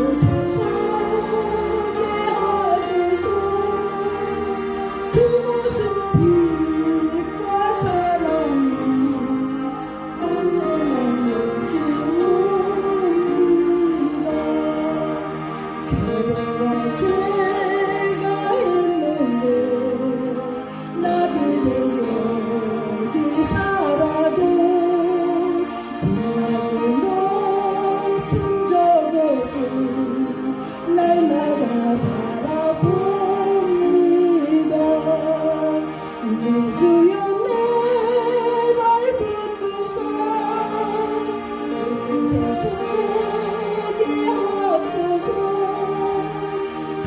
Christmas.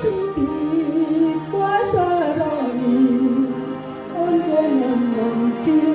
心里挂上了你，我的难忘记。